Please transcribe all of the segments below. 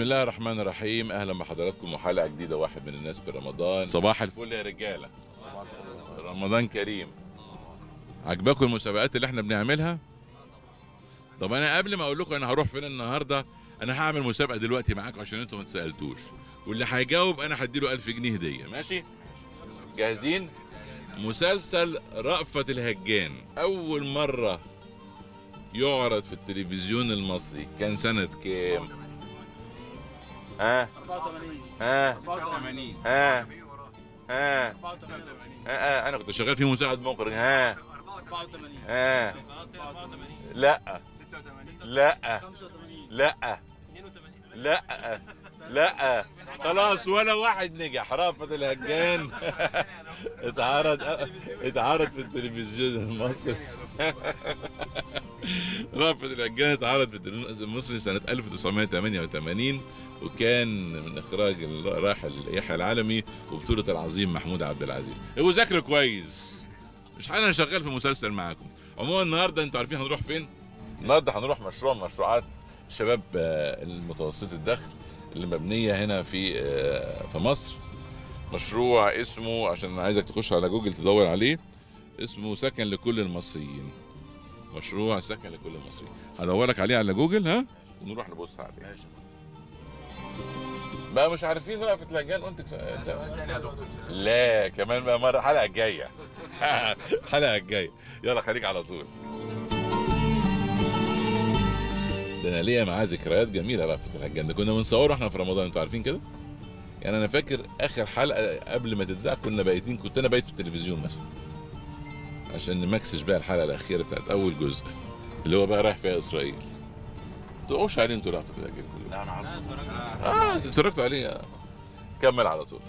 الله الرحمن الرحيم. أهلا بحضراتكم وحلقة جديدة واحد من الناس في رمضان. صباح الفل يا رجالة. رمضان كريم. عجبكم المسابقات اللي إحنا بنعملها؟ طب أنا قبل ما أقول لكم أنا هروح فين النهارده أنا هعمل مسابقة دلوقتي معاكم عشان أنتوا ما تسألتوش. واللي هيجاوب أنا هديله 1000 جنيه هدية. ماشي؟ جاهزين؟ مسلسل رأفت الهجان. أول مرة يعرض في التلفزيون المصري. كان سنة كام؟ ها؟ 84 ها؟ 84 ها؟ ها؟ 84 ها؟ أنا كنت شغال في مساعد مخرج ها؟ 84 ها؟ لا. لا. 85 لا. لا. لا. خلاص ولا واحد نجح. رأفت الهجان. اتعرض اتعرض في التلفزيون المصري. رأفت الهجان اتعرض في التلفزيون المصري سنة 1988 وكان من إخراج الراحل يحيى العالمي وبطولة العظيم محمود عبد العزيز. ابو ذاكر كويس. مش أنا شغال في مسلسل معاكم. عموما النهارده أنتوا عارفين هنروح فين؟ النهارده هنروح مشروع من مشروعات شباب آه، المتوسط الدخل اللي مبنية هنا في آه، في مصر. مشروع اسمه عشان عايزك تخش على جوجل تدور عليه اسمه سكن لكل المصريين. مشروع سكن لكل المصريين. هدورك عليه على جوجل ها؟ ونروح نبص عليه. بقى مش عارفين رأفت الهجان قلت لا كمان بقى مرة الحلقة الجاية. الحلقة الجاية. يلا خليك على طول. ده أنا ليا معاه ذكريات جميلة رأفت الهجان ده كنا بنصوره إحنا في رمضان أنتوا عارفين كده؟ يعني أنا فاكر آخر حلقة قبل ما تتذاع كنا بايتين كنت أنا بايت في التلفزيون مثلا. عشان نمكسش بقى الحلقة الأخيرة بتاعت أول جزء اللي هو بقى رايح فيها إسرائيل. تقوش عليه أنتوا الهجان كلكم لا أنا عارفه. آه اتفرجتوا عليه كمل على طول.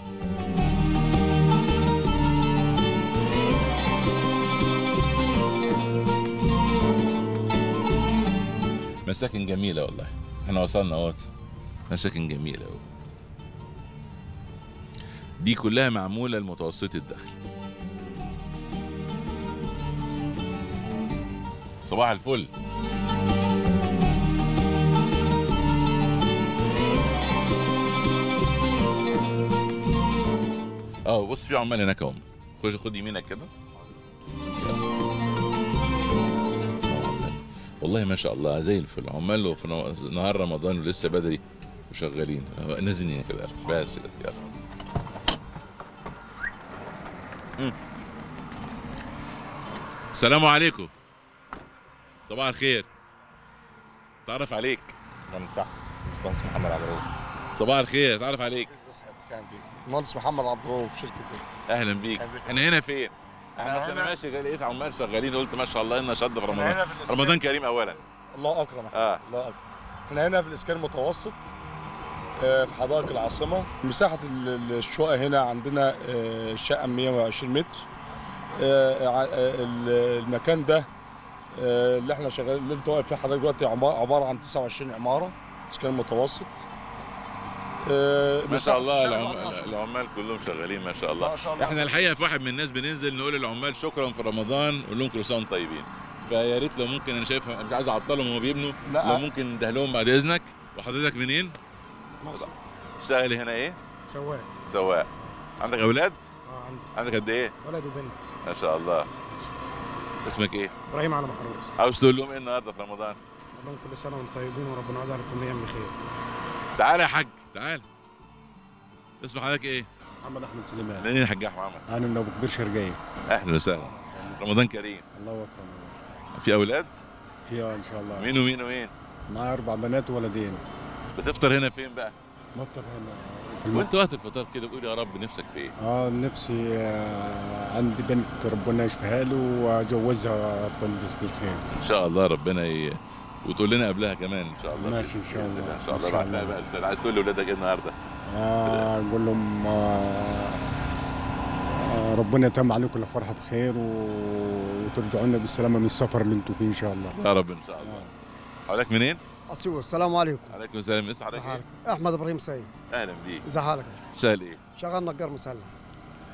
مساكن جميلة والله. إحنا وصلنا أهوت. مساكن جميلة أوي. دي كلها معمولة لمتوسطي الدخل. صباح الفل. آه بص في عمال هناك اهم خش خد يمينك كده. والله ما شاء الله زي الفل. عمال نو- نهار رمضان ولسه بدري وشغالين. آه، نازلين هنا كده. بس كده يلا. السلام عليكم. صباح الخير. تعرف عليك. نعم صح. مش محمد عبد الرؤوف. صباح الخير. تعرف عليك. المهندس محمد عبد الرؤوف شركة أهلا بيك. إحنا هنا فين؟ أنا أنا هنا ماشي لقيت عمال شغالين؟ قلت ما شاء الله ان شد في رمضان هنا في رمضان. كريم اولا. الله اكرم آه. الله اكرم إحنا هنا في الإسكان المتوسط آه، في حدائق العاصمة. مساحة ال- ال- الشقق هنا عندنا آه، شقة 120 متر. آه، المكان ده اللي إحنا شغالين اللي أنت واقف فيه حضرتك دلوقتي عبارة عن 29 عمارة إسكان متوسط. ما مساحة شاء الله الشقة العم... 14. العمال كلهم شغالين ما شاء الله ما شاء الله إحنا الحقيقة في واحد من الناس بننزل نقول للعمال شكرا في رمضان نقول لهم كل سنة وأنتم طيبين فيا ريت لو ممكن أنا شايف مش عايز أعطلهم وهم بيبنوا لا. لو ممكن نده لهم بعد إذنك وحضرتك منين؟ مصر شغال هنا إيه؟ سواق سواق عندك أولاد؟ آه عندي عندك قد إيه؟ ولد وبنت ما شاء الله اسمك إيه؟ إبراهيم على محروس عاوز تقول لهم إيه النهارده في رمضان؟ أقول لهم كل سنة وأنتم طيبين وربنا يجعل لكم أيام بخير تعالى يا حاج تعال اسم حضرتك إيه؟ محمد أحمد سليمان منين يا حاج يا محمد؟ أنا من ابو كبير شرقيه أهلا وسهلا رمضان كريم الله اكرم في أولاد؟ فيها إن شاء الله مين ومين ومين؟ معايا أربع بنات وولدين بتفطر هنا فين بقى؟ مطر هنا في. وأنت وقت الفطار كده بقول يا رب نفسك في إيه؟ آه نفسي آه عندي بنت ربنا يشفيها له وأجوزها تلبس بالخير إن شاء الله ربنا ي... وتقول لنا قبلها كمان إن شاء الله ماشي إن شاء الله. إن شاء الله الله. بقى السؤال. عايز تقول لاولادك إيه النهارده؟ آه أقول لهم آه آه ربنا يتم عليكم الفرحه بخير و... وترجعوا لنا بالسلامة من السفر اللي أنتم فيه إن شاء الله يا رب إن شاء الله حضرتك منين؟ اسيوط السلام عليكم عليكم السلام اسم حضرتك إيه؟ أحمد إبراهيم سيد أهلا بيك زحالك شغال إيه؟ شغال نجار مسلح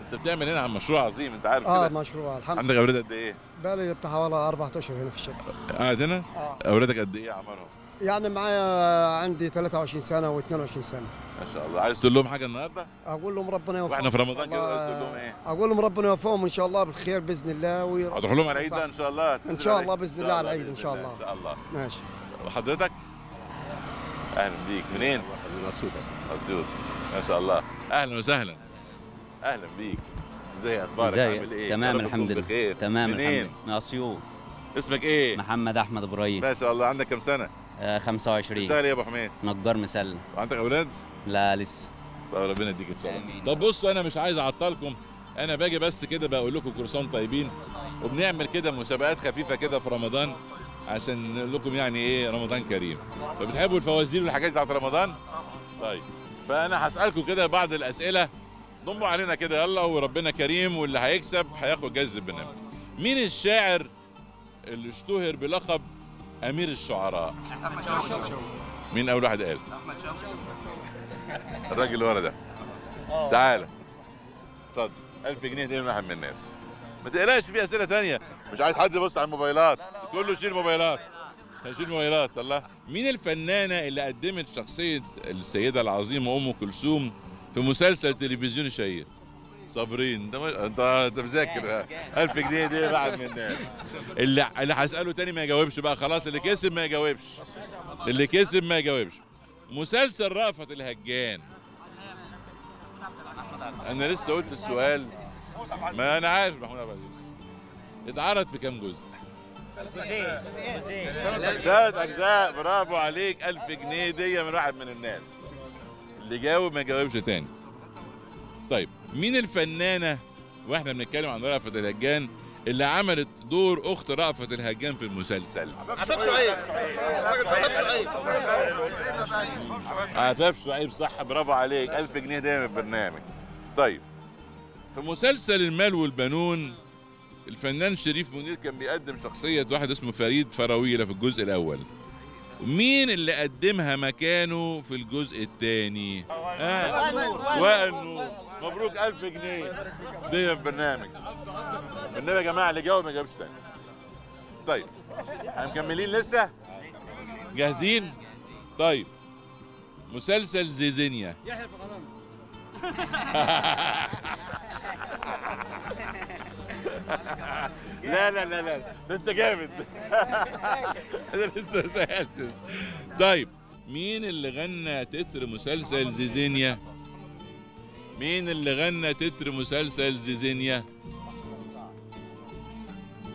انت بتعمل هنا عن مشروع عظيم انت عارف آه كده؟ مشروع. الحمد عندك أولاد قد إيه؟ بقالي بتاع حوالي أربع أشهر هنا في الشركة. قاعد هنا؟ آه. أولادك قد إيه اعمارهم؟ يعني معايا عندي 23 سنة و22 سنة. ما شاء الله. عايز تقول لهم حاجة النهارده؟ أقول لهم ربنا يوفقهم. وإحنا في رمضان كده عايز تقول لهم إيه؟ أقول لهم ربنا يوفقهم إن شاء الله بالخير بإذن الله. هتروح لهم على العيد بقى إن شاء الله؟ إن شاء الله بإذن الله على العيد إن شاء الله. إن شاء الله. ماشي. وحضرتك أهلا بيك منين؟ من اسيوط اسيوط ما شاء الله. أهلا وسهلا. أهلا بيك. إزاي أخبارك؟ إزاي؟ عامل إيه؟ تمام الحمد لله. بخير. تمام منين؟ الحمد لله. من اسيوط اسمك إيه؟ محمد أحمد إبراهيم. ما شاء الله. عندك كم سنة؟ آه 25 تشتغل إيه يا أبو حميد. نجار مسلم وعندك أولاد؟ لا لسه. طب ربنا يديك إن شاء الله. طب بصوا أنا مش عايز أعطلكم. أنا باجي بس كده بقول لكم وأنتم طيبين. وبنعمل كده مسابقات خفيفة كده في رمضان عشان نقول لكم يعني إيه رمضان كريم. فبتحبوا الفوازير والحاجات بتاعت رمضان؟ طيب. فأنا هسألكم كده بعض الأسئلة. ضموا علينا كده يلا وربنا كريم واللي هيكسب هياخد جائزه البرنامج. مين الشاعر اللي اشتهر بلقب أمير الشعراء؟ مين أول واحد قال؟ الراجل اللي ورا ده. تعالى اتفضل. 1000 جنيه دي من الناس. ما تقلقش في أسئلة تانية. مش عايز حد يبص على الموبايلات. كله شيل موبايلات. شيل موبايلات الله. مين الفنانة اللي قدمت شخصية السيدة العظيمة أم كلثوم في مسلسل تلفزيوني شهير. صابرين. انت انت انت مذاكر. 1000 جنيه دي واحد من الناس. اللي اللي هسأله تاني ما يجاوبش بقى. خلاص اللي كسب ما يجاوبش. اللي كسب ما يجاوبش. مسلسل رأفت الهجان. أنا لسه قلت السؤال. ما أنا عارف محمود عبد العزيز. اتعرض في كام جزء؟ ثلاث أجزاء برافو عليك. 1000 جنيه دي من واحد من الناس. اللي جاوب ما يجاوبش تاني. طيب مين الفنانة وإحنا بنتكلم عن رأفت الهجان اللي عملت دور أخت رأفت الهجان في المسلسل؟ عفاف شعيب. صح برافو عليك. 1000 جنيه من البرنامج. طيب في مسلسل المال والبنون الفنان شريف منير كان بيقدم شخصية واحد اسمه فريد فراويلة في الجزء الأول. مين اللي قدمها مكانه في الجزء الثاني؟ آه. وائل نور مبروك 1000 جنيه دي من البرنامج النبي يا جماعة اللي جاوب ما جابش تاني طيب هنكملين لسه؟ جاهزين؟ طيب مسلسل زيزينيا لا لا لا لا ده انت جامد. أنا لسه ما سألتش. طيب مين اللي غنى تتر مسلسل زيزينيا؟ مين اللي غنى تتر مسلسل زيزينيا؟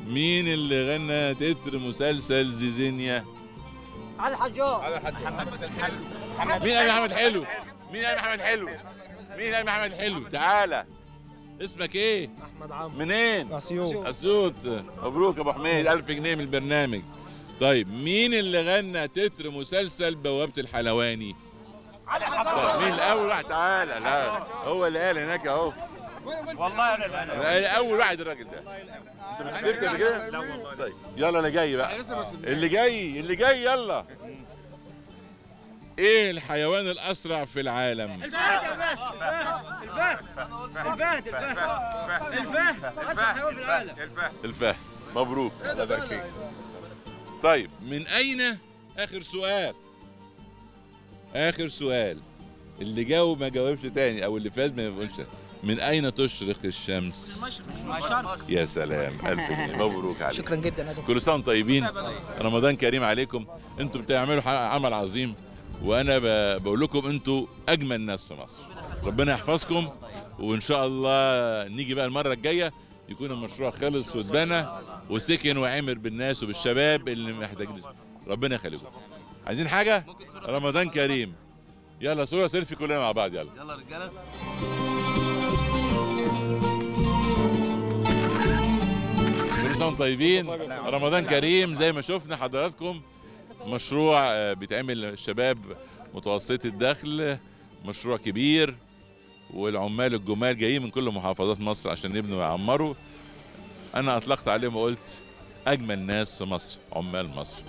مين اللي غنى تتر مسلسل زيزينيا؟ على الحجار مين قال محمد حلو؟ مين قال محمد حلو؟ مين قال محمد حلو؟ تعالى اسمك إيه؟ أحمد عمرو. منين؟ أسيوط. أسيوط. مبروك يا أبو حميد. 1000 جنيه من البرنامج. طيب مين اللي غنى تتر مسلسل بوابة الحلواني؟ طيب مين الأول واحد؟ تعالى لا هو اللي قال هناك أهو. والله أنا أول واحد الراجل ده. أنت مش كده؟ لا والله. طيب يلا اللي جاي بقى. اللي جاي اللي جاي يلا. إيه الحيوان الاسرع في العالم؟ الفهد مبروك. الله يبارك فيك طيب من أين؟ آخر سؤال. آخر سؤال. اللي جاوب ما جاوبش تاني أو اللي فاز ما يقولش. من أين تشرق الشمس؟ يا سلام ألف جنيه. مبروك عليك. شكرا جدا يا كل سنة طيبين. رمضان كريم عليكم. أنتوا بتعملوا عمل عظيم. وأنا بقول لكم أنتوا أجمل ناس في مصر. ربنا يحفظكم وإن شاء الله نيجي بقى المرة الجاية يكون المشروع خلص واتبنى وسكن وعمر بالناس وبالشباب اللي محتاجين. ربنا يخليكم. عايزين حاجة؟ رمضان كريم. يلا صورة سيلفي كلنا مع بعض يلا. يلا رجالة. كل سنة طيبين. رمضان كريم زي ما شفنا حضراتكم. مشروع آه، بيتعمل الشباب متوسطي الدخل مشروع كبير والعمال الجمال جايين من كل محافظات مصر عشان يبنوا ويعمروا. أنا أطلقت عليهم وقلت أجمل ناس في مصر عمال مصر.